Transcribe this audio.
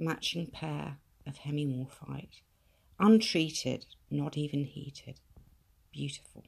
matching pair of hemimorphite, untreated, not even heated. Beautiful.